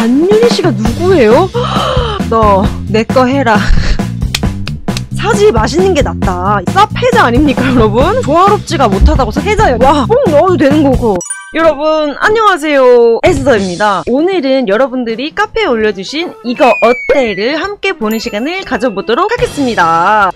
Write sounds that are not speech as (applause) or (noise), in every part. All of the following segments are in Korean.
안윤희 씨가 누구예요? (gasps) 너 내 거 해라. 사지 마시는 게 낫다. 쌉 해자 아닙니까, 여러분? 조화롭지가 못하다고 해자요. 와, 뽕 넣어도 되는 거고. 여러분, 안녕하세요. 에스더입니다. 오늘은 여러분들이 카페에 올려주신 이거 어때를 함께 보는 시간을 가져보도록 하겠습니다.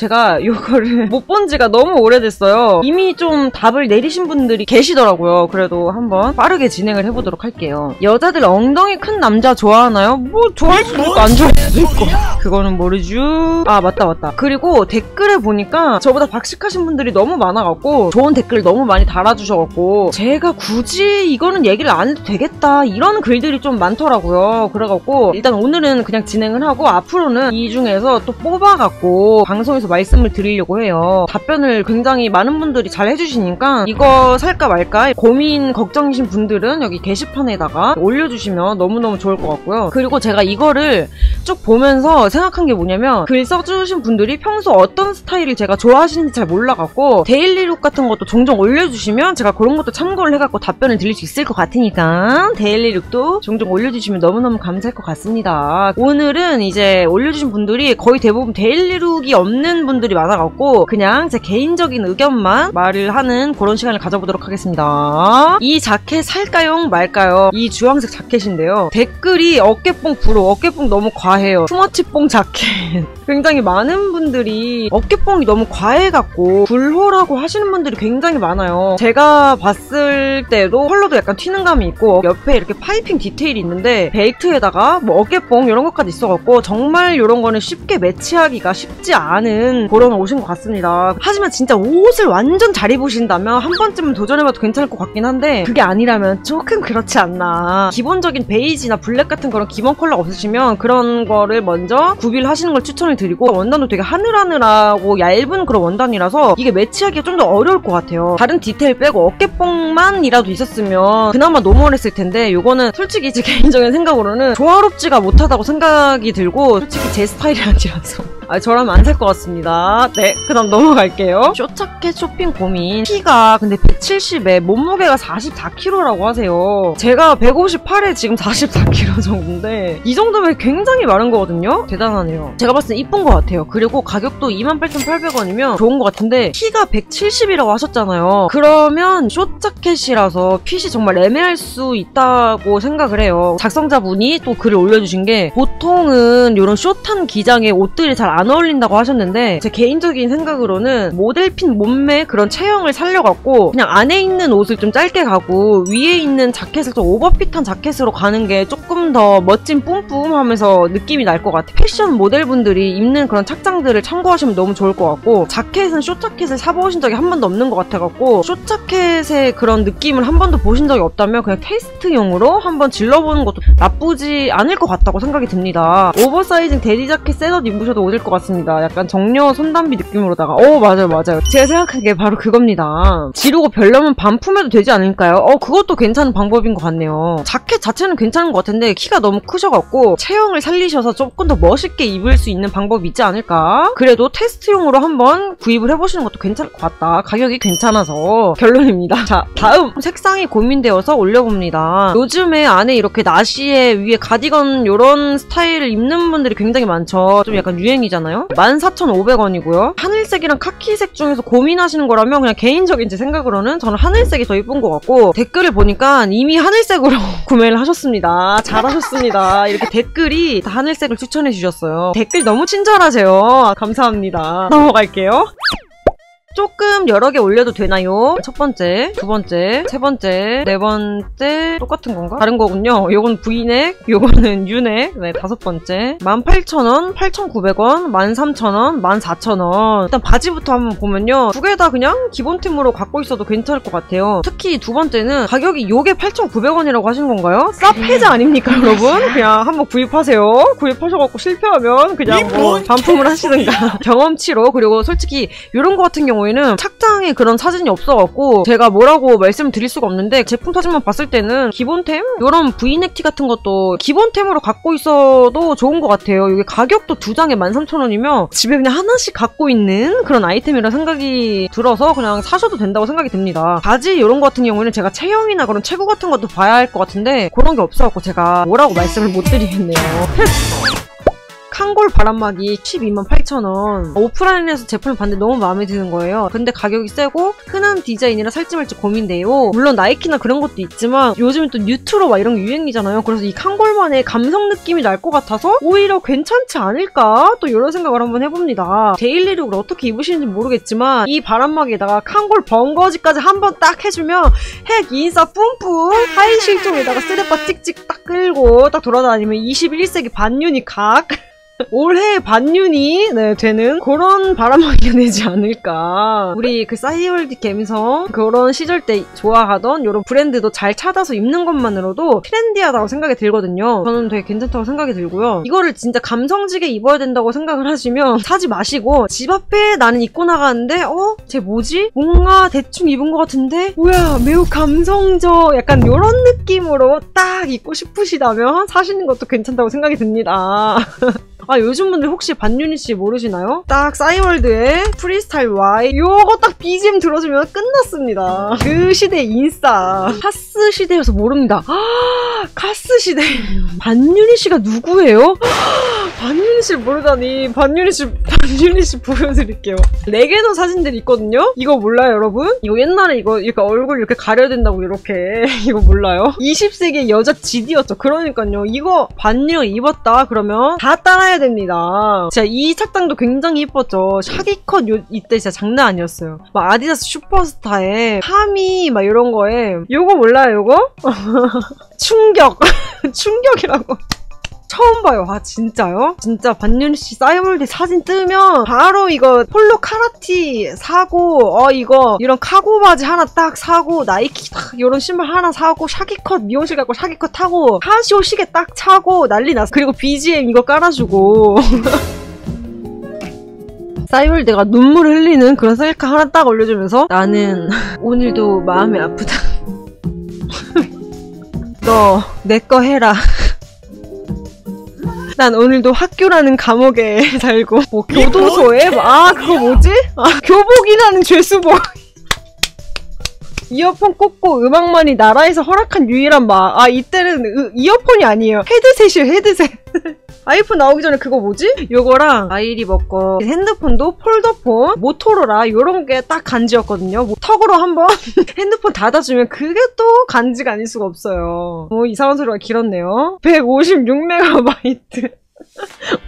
제가 이거를 (laughs) 못 본 지가 너무 오래됐어요. 이미 좀 답을 내리신 분들이 계시더라고요. 그래도 한번 빠르게 진행을 해보도록 할게요. 여자들 엉덩이 큰 남자 좋아하나요? 뭐 좋아할 수도 있고 안 좋아할 수도 있고 그거는 모르죠. 아 맞다 맞다. 그리고 댓글에 보니까 저보다 박식하신 분들이 너무 많아갖고 좋은 댓글 너무 많이 달아주셔갖고 제가 굳이 이거는 얘기를 안 해도 되겠다 이런 글들이 좀 많더라고요. 그래갖고 일단 오늘은 그냥 진행을 하고 앞으로는 이 중에서 또 뽑아갖고 방송에서 말씀을 드리려고 해요. 답변을 굉장히 많은 분들이 잘 해주시니까 이거 살까 말까 고민 걱정이신 분들은 여기 게시판에다가 올려주시면 너무너무 좋을 것 같고요. 그리고 제가 이거를 쭉 보면서 생각한 게 뭐냐면 글 써주신 분들이 평소 어떤 스타일을 제가 좋아하시는지 잘 몰라갖고 daily look 같은 것도 종종 올려주시면 제가 그런 것도 참고를 해갖고 답변을 드릴 수 있을 것 같으니까 daily look도 종종 올려주시면 너무너무 감사할 것 같습니다. 오늘은 이제 올려주신 분들이 거의 대부분 daily look이 없는 분들이 많아갖고 그냥 제 개인적인 의견만 말을 하는 그런 시간을 가져보도록 하겠습니다. 이 자켓 살까요 말까요? 이 주황색 자켓인데요. 댓글이 어깨뽕 불호 어깨뽕 너무 과해요. too much뽕 자켓. (laughs) 굉장히 많은 분들이 어깨뽕이 너무 과해갖고 불호라고 하시는 분들이 굉장히 많아요. 제가 봤을 때도 컬러도 약간 튀는 감이 있고 옆에 이렇게 파이핑 디테일이 있는데 벨트에다가 뭐 어깨뽕 이런 것까지 있어갖고 정말 이런 거는 쉽게 매치하기가 쉽지 않은 그런 옷인 것 같습니다. 하지만 진짜 옷을 완전 잘 입으신다면 한 번쯤은 도전해봐도 괜찮을 것 같긴 한데 그게 아니라면 조금 그렇지 않나. 기본적인 베이지나 블랙 같은 그런 기본 컬러가 없으시면 그런 거를 먼저 구비를 하시는 걸 추천을 드리고 원단도 되게 하늘하늘하고 얇은 그런 원단이라서 이게 매치하기가 좀 더 어려울 것 같아요. 다른 디테일 빼고 어깨뽕만이라도 있었으면 그나마 normal했을 텐데 요거는 솔직히 제 (laughs) 개인적인 생각으로는 조화롭지가 못하다고 생각이 들고 솔직히 제 스타일이 아니라서 아, 저라면 안 살 것 같습니다. 네, 그 다음 넘어갈게요. 쇼자켓 쇼핑 고민. 키가 근데 170에 몸무게가 44kg라고 하세요. 제가 158에 지금 44kg 정도인데 이 정도면 굉장히 마른 거거든요? 대단하네요. 제가 봤을 때 이쁜 것 같아요. 그리고 가격도 28,800원이면 좋은 것 같은데 키가 170이라고 하셨잖아요. 그러면 쇼자켓이라서 핏이 정말 애매할 수 있다고 생각을 해요. 작성자분이 또 글을 올려주신 게 보통은 이런 숏한 기장의 옷들이 잘안 어울린다고 하셨는데 제 개인적인 생각으로는 모델핀 몸매 그런 체형을 살려갖고 그냥 안에 있는 옷을 좀 짧게 가고 위에 있는 자켓을 좀 오버핏한 자켓으로 가는 게 조금 더 멋짐 뿜뿜하면서 느낌이 날 것 같아요. 패션 모델분들이 입는 그런 착장들을 참고하시면 너무 좋을 것 같고 자켓은 short자켓을 사보신 적이 한 번도 없는 것 같아갖고 short자켓의 그런 느낌을 한 번도 보신 적이 없다면 그냥 테스트용으로 한번 질러보는 것도 나쁘지 않을 것 같다고 생각이 듭니다. 오버사이즈 데디 자켓 setup 입으셔도 어울릴 것 같습니다. 약간 정려원 손담비 느낌으로다가 어 맞아요 맞아요. 제가 생각한 게 바로 그겁니다. 지르고 별로면 반품해도 되지 않을까요? 어 그것도 괜찮은 방법인 것 같네요. 자켓 자체는 괜찮은 것 같은데 키가 너무 크셔갖고 체형을 살리셔서 조금 더 멋있게 입을 수 있는 방법이 있지 않을까? 그래도 테스트용으로 한번 구입을 해보시는 것도 괜찮을 것 같다. 가격이 괜찮아서 결론입니다. 자 다음 색상이 고민되어서 올려봅니다. 요즘에 안에 이렇게 나시에 위에 가디건 이런 스타일을 입는 분들이 굉장히 많죠. 좀 약간 유행이잖아요. 14,500원이고요. 하늘색이랑 카키색 중에서 고민하시는 거라면 그냥 개인적인 제 생각으로는 저는 하늘색이 더 예쁜 것 같고 댓글을 보니까 이미 하늘색으로 (laughs) 구매를 하셨습니다. 잘하셨습니다. 이렇게 댓글이 다 하늘색을 추천해 주셨어요. 댓글 너무 친절하세요. 아, 감사합니다. 넘어갈게요. 조금 여러 개 올려도 되나요? 첫 번째, 두 번째, 세 번째, 네 번째 똑같은 건가? 다른 거군요. 요건 V넥, 요거는 U넥, 네 다섯 번째 18,000원, 8,900원, 13,000원, 14,000원 일단 바지부터 한번 보면요. 두 개 다 그냥 기본템으로 갖고 있어도 괜찮을 것 같아요. 특히 두 번째는 가격이 요게 8,900원이라고 하신 건가요? 쌉 해자 아닙니까 여러분? 그냥 한번 구입하세요. 구입하셔갖고 실패하면 그냥 뭐 반품을 하시든가 경험치로 그리고 솔직히 이런 거 같은 경우 경우에는 착장에 그런 사진이 없어갖고 제가 뭐라고 말씀을 드릴 수가 없는데 제품 사진만 봤을 때는 기본템? 이런 브이넥티 같은 것도 기본템으로 갖고 있어도 좋은 것 같아요. 이게 가격도 두 장에 13,000원이면 집에 그냥 하나씩 갖고 있는 그런 아이템이라 생각이 들어서 그냥 사셔도 된다고 생각이 듭니다. 바지 이런 거 같은 경우에는 제가 체형이나 그런 체구 같은 것도 봐야 할 것 같은데 그런 게 없어갖고 제가 뭐라고 말씀을 못 드리겠네요. Kangol 바람막이 12만 8천원. 오프라인에서 제품을 봤는데 너무 마음에 드는 거예요. 근데 가격이 세고 흔한 디자인이라 살지 말지 고민돼요. 물론 나이키나 그런 것도 있지만 요즘은 또 newtro 막 이런 게 유행이잖아요. 그래서 이 Kangol만의 감성 느낌이 날 것 같아서 오히려 괜찮지 않을까? 또 이런 생각을 한번 해봅니다. daily look을 어떻게 입으시는지 모르겠지만 이 바람막이에다가 Kangol 벙거지까지 한번 딱 해주면 핵 인싸 뿜뿜 하의 실종에다가 쓰레빠 찍찍 딱 끌고 딱 돌아다니면 21세기 반윤희 각 올해 반윤희 네, 되는 그런 바람막이가 되지 않을까. 우리 그 싸이월드 감성 그런 시절 때 좋아하던 이런 브랜드도 잘 찾아서 입는 것만으로도 trendy하다고 생각이 들거든요. 저는 되게 괜찮다고 생각이 들고요. 이거를 진짜 감성지게 입어야 된다고 생각을 하시면 (laughs) 사지 마시고 집 앞에 나는 입고 나가는데 어? 쟤 뭐지? 뭔가 대충 입은 것 같은데? 뭐야 매우 감성적 약간 이런 느낌으로 딱 입고 싶으시다면 사시는 것도 괜찮다고 생각이 듭니다. (laughs) 아 요즘 분들 혹시 반윤희 씨 모르시나요? 딱 싸이월드의 프리스타일 Y 요거 딱 BGM 들어주면 끝났습니다. 그 시대 인싸 카스 시대여서 모릅니다. 카스 시대 반윤희 씨가 누구예요? 반윤희 씨를 모르다니 반윤희 씨 (laughs) 반윤희 씨 보여드릴게요. 레게노 사진들이 있거든요. 이거 몰라요 여러분? 이거 옛날에 이거 이렇게 얼굴 이렇게 가려야 된다고 이렇게 (laughs) 이거 몰라요? 20세기 여자 GD였죠. 그러니까요. 이거 반윤 입었다 그러면 다 따라야 됩니다. 진짜 이 착장도 굉장히 이뻤죠. shaggy cut 요, 이때 진짜 장난 아니었어요. 막 아디다스 슈퍼스타에 하미 막 이런 거에 요거 몰라요 요거? (laughs) 충격 충격이라고 처음 봐요. 아 진짜요? 진짜 반윤 씨 싸이월드 사진 뜨면 바로 이거 폴로 카라티 사고 어 이거 이런 카고 바지 하나 딱 사고 나이키 딱 이런 신발 하나 사고 샤기컷 미용실 가고 샤기컷 타고 카시오 시계 딱 차고 난리 났어. 그리고 BGM 이거 깔아주고 (laughs) 싸이월드가 눈물 흘리는 그런 셀카 하나 딱 올려주면서 나는 오늘도 마음이 아프다. (laughs) 너 내 거 해라. (laughs) 난 오늘도 학교라는 감옥에 (laughs) 살고. 뭐 교도소에? 아 그거 뭐지? 아, 교복이라는 죄수복 이어폰 꽂고 음악만이 나라에서 허락한 유일한 마약. 아, 이때는 으, 이어폰이 아니에요. 헤드셋이에요, 헤드셋. (laughs) 아이폰 나오기 전에 그거 뭐지? 요거랑 아이리버고 핸드폰도 폴더폰, 모토로라 요런 게 딱 간지였거든요. 뭐, 턱으로 한번 (laughs) 핸드폰 닫아주면 그게 또 간지가 아닐 수가 없어요. 뭐 이상한 소리가 길었네요. 156메가바이트.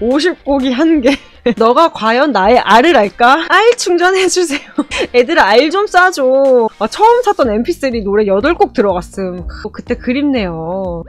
50곡이 (laughs) 한 개. (laughs) 너가 과연 나의 알을 알까? 알 충전해주세요. (laughs) 애들아 알 좀 싸줘. 아, 처음 샀던 mp3 노래 8곡 들어갔음. 그때 그립네요.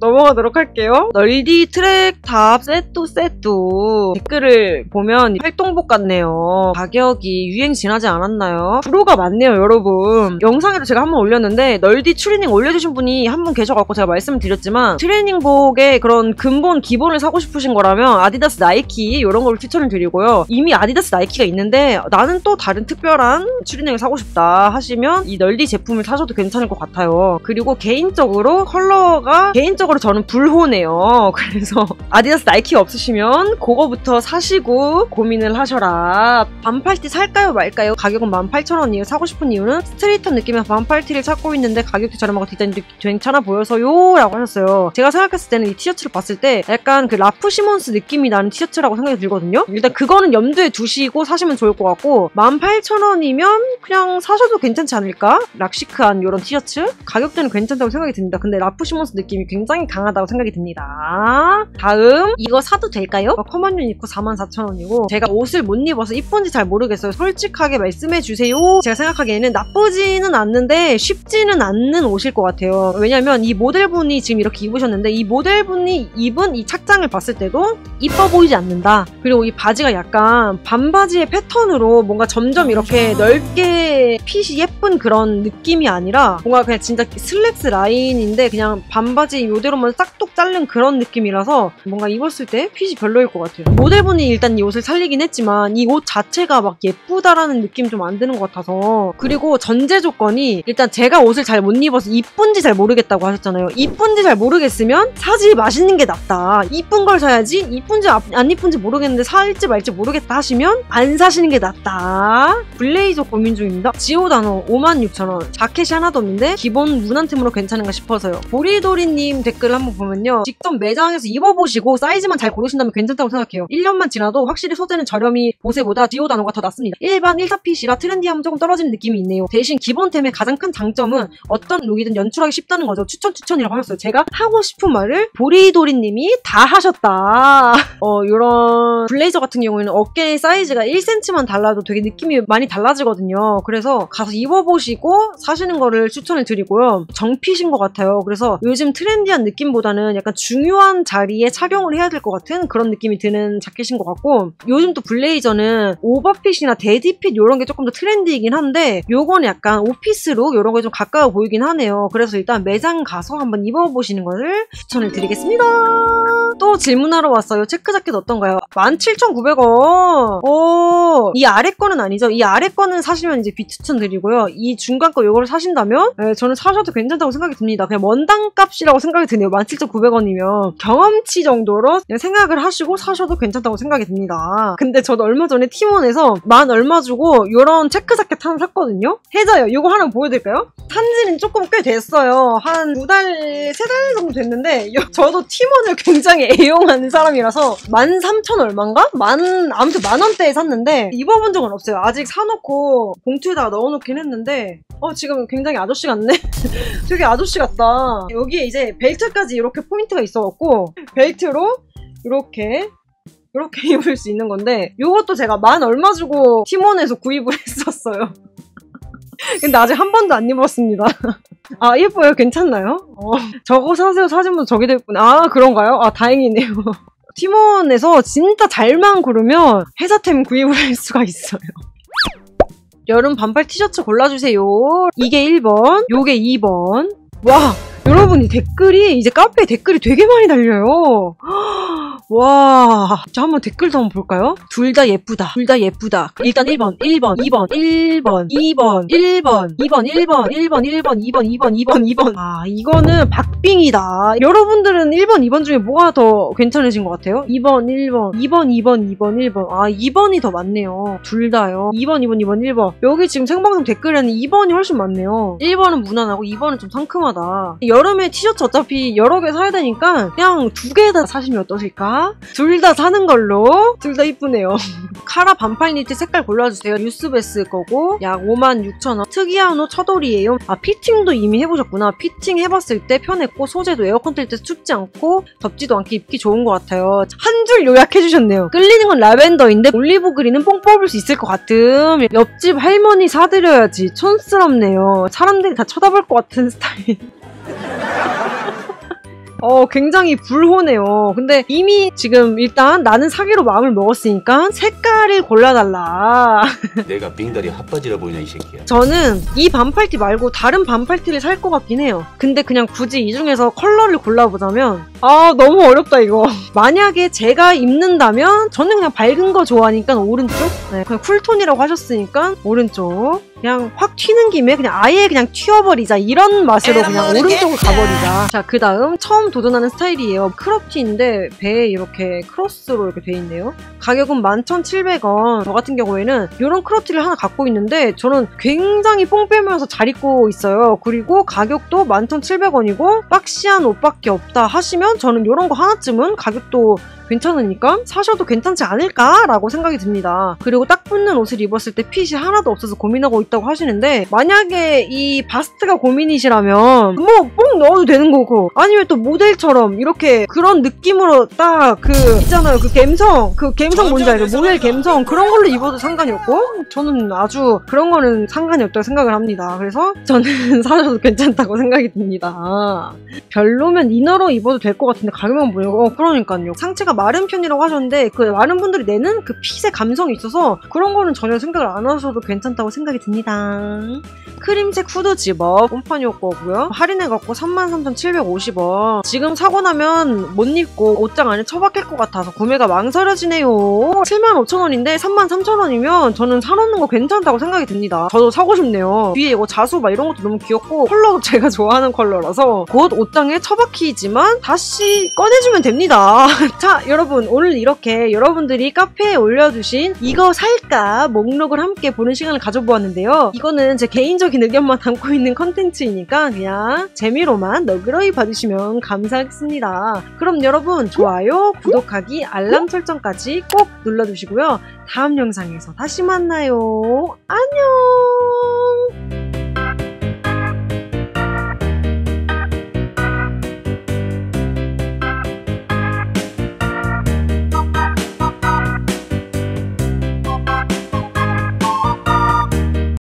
넘어가도록 할게요. 널디 track top 세뚜 세뚜 댓글을 보면 활동복 같네요. 가격이 유행 지나지 않았나요? 프로가 많네요 여러분. 영상에도 제가 한번 올렸는데 널디 추리닝 올려주신 분이 한 분 계셔갖고 제가 말씀을 드렸지만 트레이닝복의 그런 근본 기본을 사고 싶으신 거라면 아디다스 나이키 이런 걸 추천을 드리고요. 이미 아디다스 나이키가 있는데 나는 또 다른 특별한 추리닝을 사고 싶다 하시면 이 널디 제품을 사셔도 괜찮을 것 같아요. 그리고 개인적으로 컬러가 개인적으로 저는 불호네요. (laughs) 그래서 아디다스 나이키가 없으시면 그거부터 사시고 고민을 하셔라. 반팔티 살까요 말까요? 가격은 18,000원이에요. 사고 싶은 이유는 스트레이트한 느낌의 반팔티를 찾고 있는데 가격도 저렴하고 디자인도 괜찮아 보여서요 라고 하셨어요. 제가 생각했을 때는 이 티셔츠를 봤을 때 약간 그 라프 시몬스 느낌이 나는 티셔츠라고 생각이 들거든요. 일단 그거는 염두에 두시고 사시면 좋을 것 같고 18,000원이면 그냥 사셔도 괜찮지 않을까? rock chic한 이런 티셔츠? 가격대는 괜찮다고 생각이 듭니다. 근데 라프 시몬스 느낌이 굉장히 강하다고 생각이 듭니다. 다음 이거 사도 될까요? 어, 커먼유니크 44,000원이고 제가 옷을 못 입어서 이쁜지 잘 모르겠어요. 솔직하게 말씀해주세요. 제가 생각하기에는 나쁘지는 않는데 쉽지는 않는 옷일 것 같아요. 왜냐면 이 모델분이 지금 이렇게 입으셨는데 이 모델분이 입은 이 착장을 봤을 때도 이뻐 보이지 않는다. 그리고 이 바지가 약간 반바지의 패턴으로 뭔가 점점 이렇게 넓게 핏이 예쁜 그런 느낌이 아니라 뭔가 그냥 진짜 슬랙스 라인인데 그냥 반바지 요대 그대로만 싹둑 자른 그런 느낌이라서 뭔가 입었을 때 핏이 별로일 것 같아요. 모델분이 일단 이 옷을 살리긴 했지만 이 옷 자체가 막 예쁘다라는 느낌 좀 안 드는 것 같아서 그리고 전제 조건이 일단 제가 옷을 잘 못 입어서 이쁜지 잘 모르겠다고 하셨잖아요. 이쁜지 잘 모르겠으면 사지 마시는 게 낫다. 이쁜 걸 사야지 이쁜지 아- 안 이쁜지 모르겠는데 살지 말지 모르겠다 하시면 안 사시는 게 낫다. 블레이저 고민 중입니다. 지오다노 56,000원. 자켓이 하나도 없는데 기본 무난템으로 괜찮은가 싶어서요. 보리도리님 댓글 한번 보면요. 직접 매장에서 입어보시고 사이즈만 잘 고르신다면 괜찮다고 생각해요. 1년만 지나도 확실히 소재는 저렴이 보세보다 지오다노가 더 낫습니다. 일반 일자fit이라 trendy함은 조금 떨어지는 느낌이 있네요. 대신 기본템의 가장 큰 장점은 어떤 look이든 연출하기 쉽다는 거죠. 추천 추천이라고 하셨어요. 제가 하고 싶은 말을 보리도리님이 다 하셨다. (laughs) 어 이런 블레이저 같은 경우에는 어깨 사이즈가 1cm만 달라도 되게 느낌이 많이 달라지거든요. 그래서 가서 입어보시고 사시는 거를 추천을 드리고요. 정fit인 것 같아요. 그래서 요즘 trendy한 느낌보다는 약간 중요한 자리에 착용을 해야 될 것 같은 그런 느낌이 드는 자켓인 것 같고 요즘 또 블레이저는 오버핏이나 데디핏 이런 게 조금 더 trendy이긴 한데 요거는 약간 office look 이런 거에 좀 가까워 보이긴 하네요. 그래서 일단 매장 가서 한번 입어보시는 것을 추천을 드리겠습니다. 또 질문하러 왔어요. 체크 자켓 어떤가요? 17,900원. 오, 이 아래 거는 아니죠. 이 아래 거는 사시면 이제 비추천 드리고요. 이 중간 거 요거를 사신다면 네, 저는 사셔도 괜찮다고 생각이 듭니다. 그냥 원단 값이라고 생각이 드네요. 17,900원이면 경험치 정도로 그냥 생각을 하시고 사셔도 괜찮다고 생각이 듭니다. 근데 저도 얼마 전에 티몬에서 만 얼마 주고 요런 체크 자켓 하나 샀거든요. 해자요. 이거 하나 보여드릴까요? 산지는 조금 꽤 됐어요. 한 두 달, 세 달 정도 됐는데 요- 저도 티몬을 굉장히 (laughs) 애용하는 사람이라서 13,000 얼마인가? 만 아무튼 만 원대에 샀는데 입어본 적은 없어요. 아직 사놓고 봉투에다가 넣어놓긴 했는데 어 지금 굉장히 아저씨 같네. (laughs) 되게 아저씨 같다. 여기에 이제 벨트 까지 이렇게 포인트가 있어갖고 벨트로 이렇게 이렇게 (laughs) 입을 수 있는 건데 이것도 제가 만 얼마 주고 티몬에서 구입을 (laughs) 했었어요. 근데 아직 한 번도 안 입었습니다. (laughs) 아 예뻐요 괜찮나요? 어, 저거 사세요 저게 더 예쁘네. 아 그런가요? 아 다행이네요. 티몬에서 진짜 잘만 고르면 회사템 구입을 할 수가 있어요. 여름 반팔 티셔츠 골라주세요. 이게 1번, 요게 2번. 와, 여러분 이 댓글이 이제 카페에 댓글이 되게 많이 달려요. (gasps) 와, 저 한번 댓글도 한번 볼까요? 둘 다 예쁘다. 둘 다 예쁘다. 일단 1번, 1번, 2번, 1번, 2번, 1번, 2번, 1번, 1번, 1번, 2번, 2번, 2번, 2번. 아, 이거는 박빙이다. 여러분들은 1번, 2번 중에 뭐가 더 괜찮으신 것 같아요? 2번, 1번, 2번, 2번, 2번, 1번. 아, 2번이 더 많네요. 둘 다요. 2번, 2번, 2번, 1번. 여기 지금 생방송 댓글에는 2번이 훨씬 많네요. 1번은 무난하고 2번은 좀 상큼하다. 여름에 티셔츠 어차피 여러 개 사야 되니까 그냥 두 개 다 사시면 어떠실까? 둘다 사는 걸로. 둘 다 이쁘네요. (laughs) 카라 반팔 니트 색깔 골라주세요. 뉴스베스 거고 약 56,000원. 특이한 옷 처돌이에요. 아 fitting도 이미 해보셨구나. 피팅 해봤을 때 편했고 소재도 에어컨 틀 때 춥지 않고 덥지도 않게 입기 좋은 것 같아요. 한 줄 요약해주셨네요. 끌리는 건 라벤더인데 올리브 그린은 뽕 뽑을 수 있을 것 같음. 옆집 할머니 사드려야지. 촌스럽네요. 사람들이 다 쳐다볼 것 같은 (laughs) 스타일. 어, 굉장히 불호네요. 근데 이미 지금 일단 나는 사기로 마음을 먹었으니까 색깔을 골라달라. (laughs) 내가 빙다리 핫바지라 보이냐 이 새끼야. 저는 이 반팔티 말고 다른 반팔티를 살 것 같긴 해요. 근데 그냥 굳이 이 중에서 컬러를 골라보자면 아 너무 어렵다 이거. (laughs) 만약에 제가 입는다면 저는 그냥 밝은 거 좋아하니까 오른쪽. 네, 그냥 cool tone이라고 하셨으니까 오른쪽. 그냥 확 튀는 김에 그냥 아예 그냥 튀어버리자 이런 맛으로 그냥 오른쪽으로 가버리자. 자 그 다음 처음 도전하는 스타일이에요. crop티인데 배에 이렇게 크로스로 이렇게 돼 있네요. 가격은 11,700원. 저 같은 경우에는 이런 crop티를 하나 갖고 있는데 저는 굉장히 뽕 빼면서 잘 입고 있어요. 그리고 가격도 11,700원이고 boxy한 옷밖에 없다 하시면 저는 이런 거 하나쯤은 가격도 괜찮으니까 사셔도 괜찮지 않을까 라고 생각이 듭니다. 그리고 딱 붙는 옷을 입었을 때 핏이 하나도 없어서 고민하고 있다고 하시는데 만약에 이 바스트가 고민이시라면 뭐 뽕 넣어도 되는 거고 아니면 또 모델처럼 이렇게 그런 느낌으로 딱 그 있잖아요 그 갬성 그 갬성 뭔지 알죠? 모델 갬성 그런 걸로 입어도 상관이 없고 저는 아주 그런 거는 상관이 없다고 생각을 합니다. 그래서 저는 (laughs) 사셔도 괜찮다고 생각이 듭니다. 별로면 inner로 입어도 될 것 같은데 가격만 보려고 어, 그러니까요. 상체가 마른 편이라고 하셨는데 그 마른 분들이 내는 그 핏의 감성이 있어서 그런 거는 전혀 생각을 안 하셔도 괜찮다고 생각이 듭니다. 크림색 후드 집업 홈판이었고요. 할인해갖고 33,750원. 지금 사고 나면 못 입고 옷장 안에 처박힐 것 같아서 구매가 망설여지네요. 75,000원인데 33,000원이면 저는 사놓는 거 괜찮다고 생각이 듭니다. 저도 사고 싶네요. 뒤에 이거 자수 막 이런 것도 너무 귀엽고 컬러도 (laughs) 제가 좋아하는 컬러라서 곧 옷장에 처박히지만 다시 꺼내주면 됩니다. (laughs) 자 여러분 오늘 이렇게 여러분들이 카페에 올려주신 이거 살까 목록을 함께 보는 시간을 가져보았는데요. 이거는 제 개인적인 의견만 (laughs) 담고 있는 컨텐츠이니까 그냥 재미로만 너그러이 봐주시면 감사하겠습니다. 그럼 여러분 좋아요, 구독하기, 알람 설정까지 꼭 눌러주시고요. 다음 영상에서 다시 만나요. 안녕!